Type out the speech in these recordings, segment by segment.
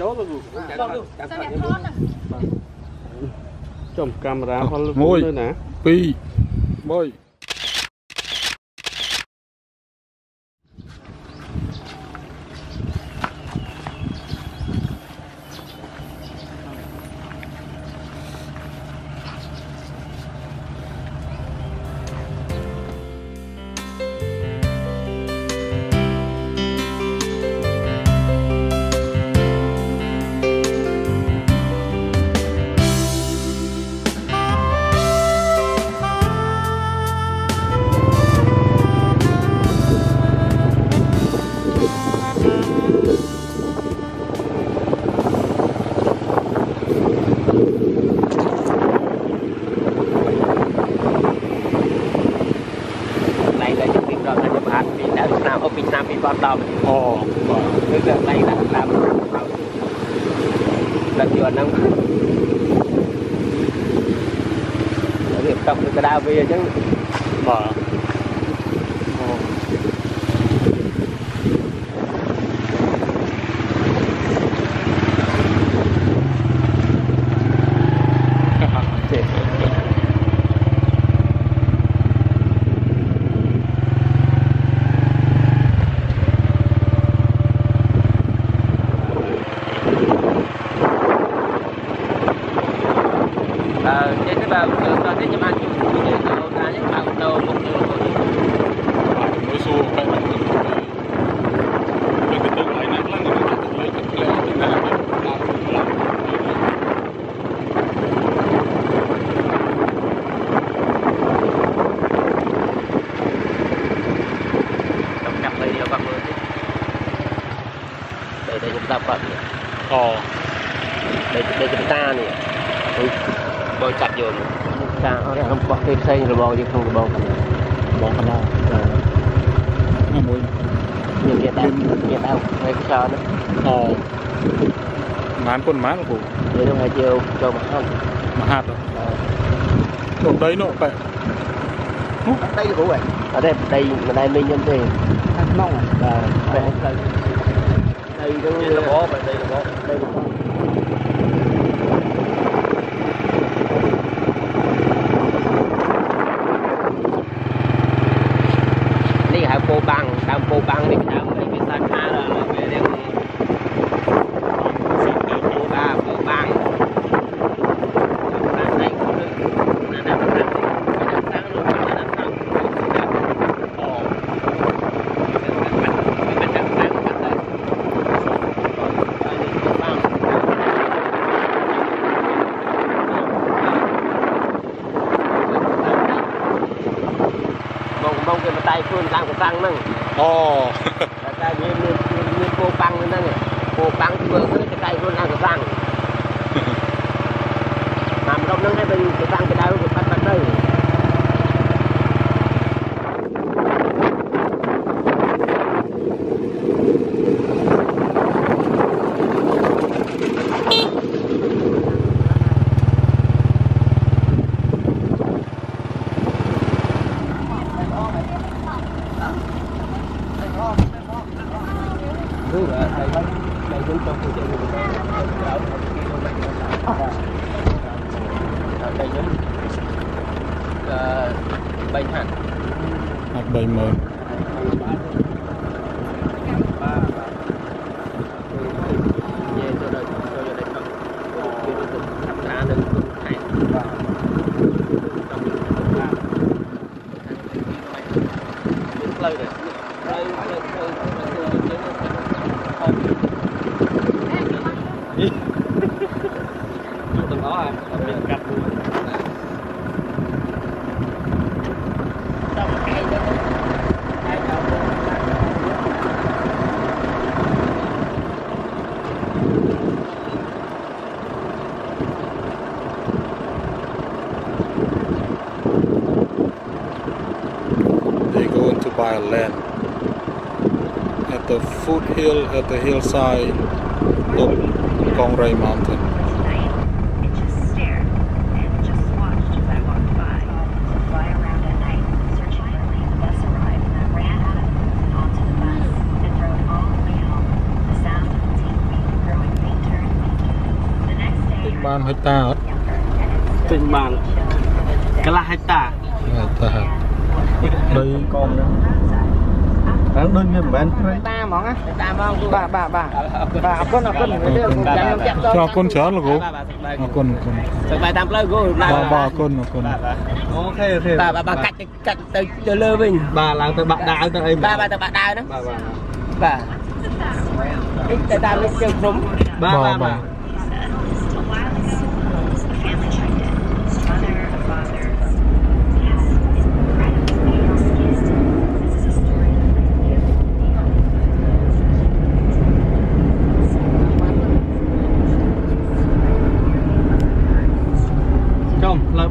ចូលទៅចំកាមេរ៉ាហុលមួយ2 3 រៀបតប់ទៅកដៅវាអញ្ចឹង បាទអឺ ចេះទៅបើទៅទៅខ្ញុំបានជួយទៅទៅថាយើងបើទៅមុខទៅបាទមើលសួរបែបហ្នឹងទៅទៅទៅកន្លែងណាខ្លះទៅទៅទៅទៅទៅណាទៅដល់ដល់ ខ្ញុំចាប់ទៅយកគាត់មើលតិចតែតែខ្ញុំចាប់គាត់នេះ អូ ដែលដែលចំតានេះបើចាប់យកតាអត់របស់ គេផ្សេងរបស់យើងក្នុងរបងហ្នឹងបងកណ្ដាលណាមួយយើងនិយាយដើមនិយាយដើមហើយខ្យល់ហ្នឹងអូម៉ានប៉ុន្មានលោកគ្រូយើងនឹងឲ្យយកចូលមកហាត់មហាត់នោះដីនោះបែបដីគ្រូហ៎អត់ទេដីមិនដែលមីងខ្ញុំទេខាងក្នុងបាទតែទៅដីទៅរបបដីរបបដីរបប នេះហៅពោបាំងដើមពោបាំងនេះដើមនេះវាសាខាដល់វារៀងពោបាពោបាំងតាមដៃខ្លួនណាណាណាតាំងលោកណាតាំងអូមិនតាំងតាំងតាំងបងបងគេមកដៃ ខ្លួនតាមកសាំងហ្នឹងអូតែតែវាមានមានពោបាំងហ្នឹងពោបាំងធ្វើទៅដៃខ្លួនតាមកសាំងតាមរំហ្នឹងឲ្យទៅកសាំងទៅដៅ ទៅបាត់បាត់ទៅ គឺអីហើយតែយើងចង់ទៅចេញទៅក្រៅតែយើងអឺបាញ់ហាត់ ហាត់30000 បាទនិយាយទៅដល់ចូលយកដល់គេទៅថាត្រានឹងគុំខែបាទតាមបាទមានផ្លូវដែរផ្លូវផ្លូវផ្លូវផ្លូវទៅអត់ទាំងអស់អត់មានកាត់មួយតាមកែទៅតែដល់ they going to buy a land at the foothill at the hillside of Kong Ray Mountain. It just stared and just watched as I walked ដីកងហ្នឹងហ្នឹងដូចវាមិនមែនព្រៃតាហ្មងណាតាហ្មងបាទបាទបាទបាទអរគុណអរគុណទៅខ្ញុំចាំខ្ញុំចាក់តចុះអរគុណច្រើនលោកគ្រូបាទបាទសប្បាយអរគុណអរគុណសប្បាយតាមផ្លូវគោបាទបាទអរគុណអរគុណអូខេអូខេបាទបាទកាច់កាច់ទៅទៅលើវិញបាទឡើងទៅបាក់ដាវទៅអីបាទបាទទៅបាក់ដាវហ្នឹងបាទបាទបាទទៅតាមនេះជើងព្រំបាទបាទ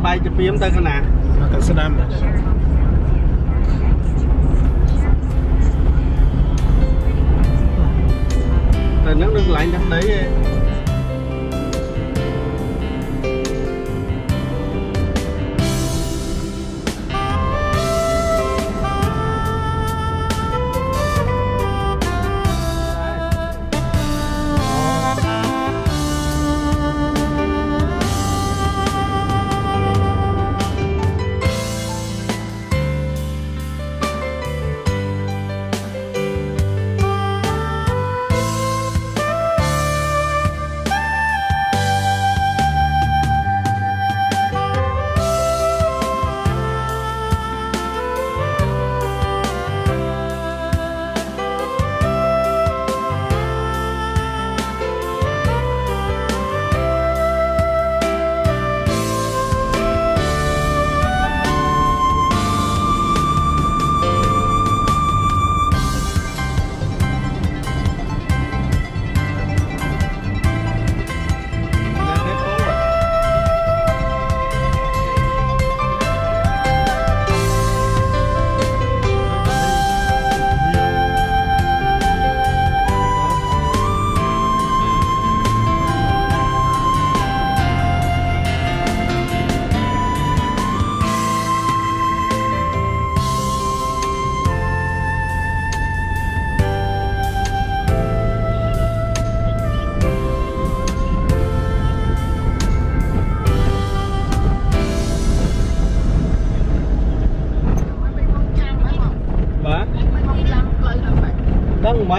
បាយជាពីមទៅកណាមកកាស្ដាំទៅនឹងនឹងកន្លែងទឹកដីឯង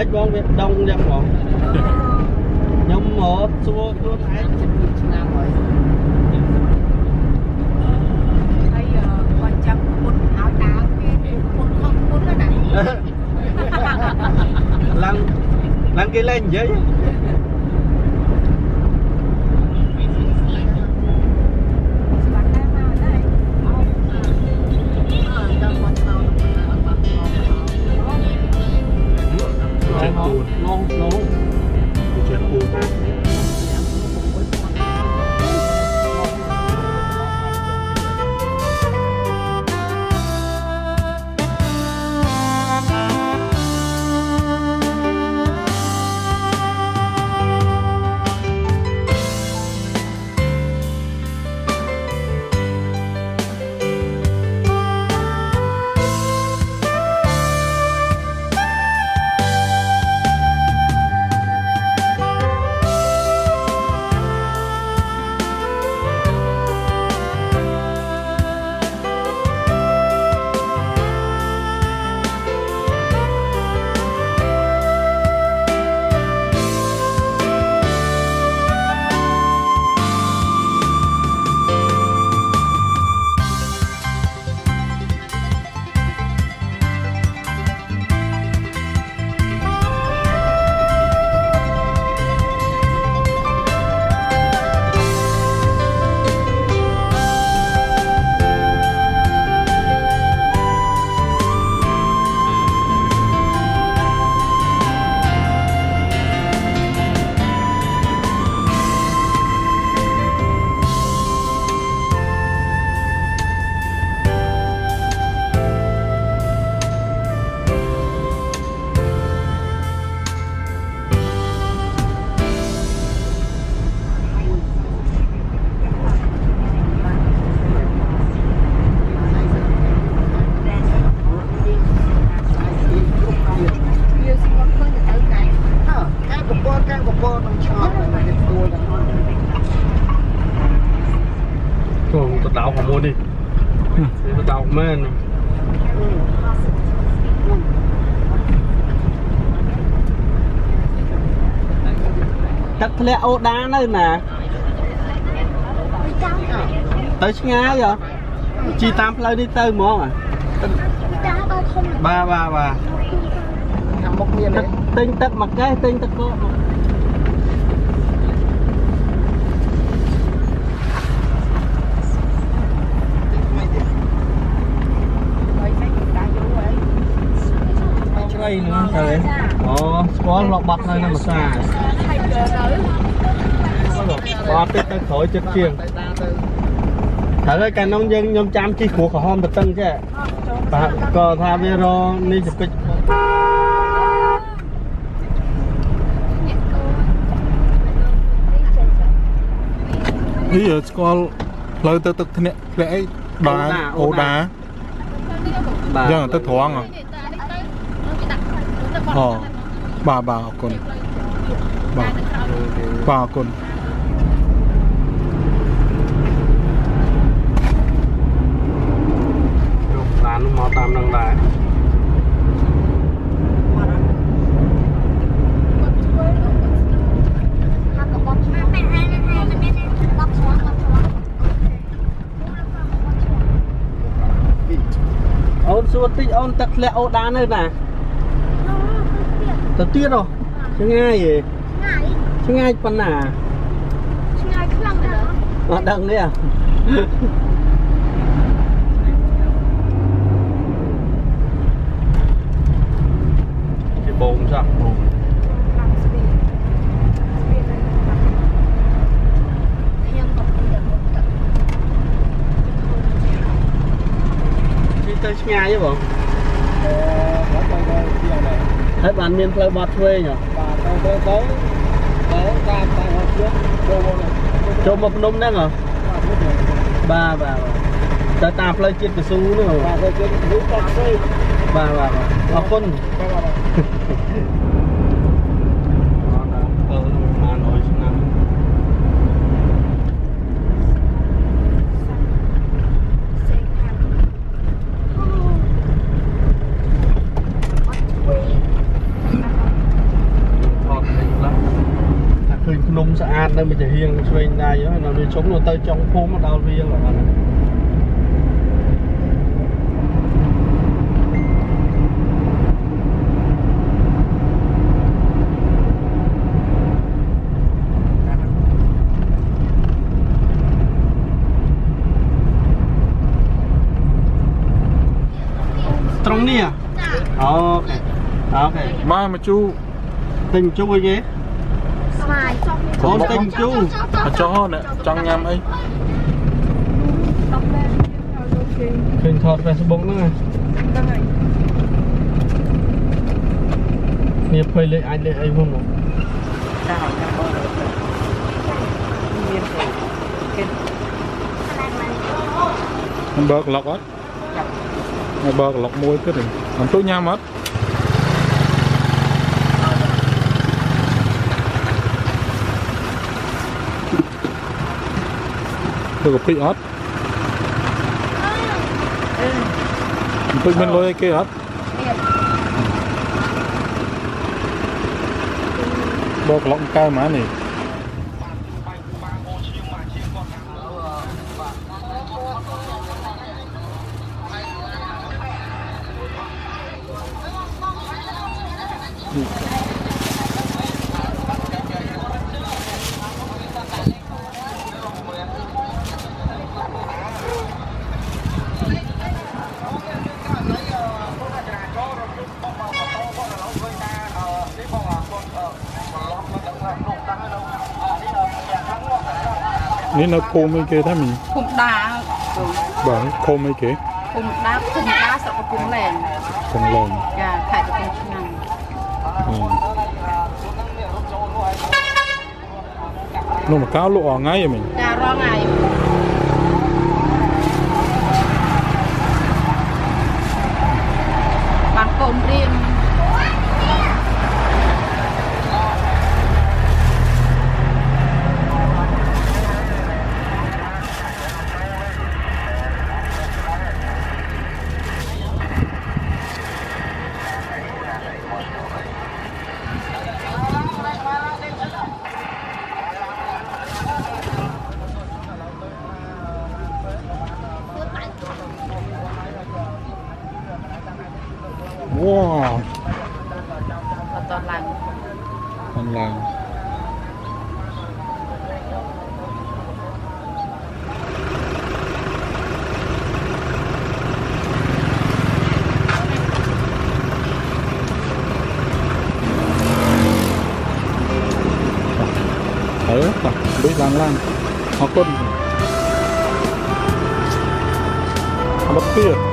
ដឹងមិនបងវាដងយ៉ាងបងខ្ញុំម ងអាមួយនេះវាបដោកមែនទឹកធ្លាក់អូដានៅណាទៅឆ្ងាយហ៎ជីតាមផ្លូវនេះទៅហ្មងអាបាទបាទបាទខាងមុខមានទិញទឹកមកកេះទិញទឹកកកមក វៃហ្នឹងទៅអូស្គាល់លោកបាត់នៅនឹងភាសាហើយទៅទៅបាត់ទៅទៅក្រោយចិត្តជាងទៅតាមទៅត្រូវហើយកាលនោះយើងខ្ញុំចាំជិះគ្រូក្រហមទៅតឹងចេះបាទក៏ថាវារនេះចពិចនេះស្គាល់ផ្លូវទៅទឹកធ្នាក់ធ្លាក់អីដល់អូដាបាទយ៉ាងទៅត្រង់ហ៎ អូបាទបាទអរគុណបាទបាទអរគុណយកឡាននោះមកតាមនឹងដែរហាក់ក៏បោះឆ្មាមិនហើយហើយមិនមានបោះឆ្មាបោះឆ្មាអូនសួរតិចអូនទឹកធ្លាក់អូដានៅណា ទៅទៀតហ៎ឆ្ងាយហ៎ងាយឆ្ងាយប៉ុណ្ណាឆ្ងាយខ្លាំងដែរអត់ដឹងទេអ្ហ៎គេបងចោះបងខ្ញុំក៏ពីតែមកទឹកជិះទៅឆ្ងាយទេបងអឺគាត់ទៅទៅជាងដែរ ហើយបានមានផ្លូវបត់ឆ្វេងហ៎បាទទៅទៅទៅទៅតាមតាមហត់ជឿចូលមកនេះចូលមកភ្នំហ្នឹងហ៎បាទនេះបាទបាទបាទទៅតាមផ្លូវជាតិកស៊ូនោះហ៎បាទទៅជឿយូរគាត់ទៅបាទបាទបាទអរគុណបាទបាទ អត់ដល់ទៅបាន100ឆ្នាំ សេកខាងអត់ឆ្វេង ថតនេះខ្លះ ថាឃើញភ្នំស្អាតនៅមួយចាហៀងឆ្វេងដៃហើយនៅវាជុំទៅចុងភូមិដល់វាបាទត្រង់នេះអូខេអូខេបាទមកជូទិញជូរអីគេ ស្វាយចង់មានកូនទិញជូរមកចោះអ្នកចង់ញ៉ាំអីដល់ពេលខ្ញុំយកគេឃើញថត Facebook ហ្នឹងហ្នឹងហើយនេះភ័យលេខអាចលេខអីផងមកមិនបើកឡុកអត់មិនបើកឡុកមួយទៀតទេអត់ទូញ៉ាំអត់ ទៅកាពិអត់អត់ទូមានលុយអីគេអត់បើកឡុកកៅហ្មងនេះ នេះនៅភូមិអីគេថាមីងភូមិដាបាទភូមិអីគេភូមិដាភូមិដាស្រុកកំពង់លែងកងឡងចាខេត្តកំពង់ឆ្នាំងអឺនោះមកកៅលក់អងៃហ៎មីងចារងថ្ងៃ Wow. Toàn làng. Toàn làng. Đấy, đi lang làng. Họ quân. bắt bật.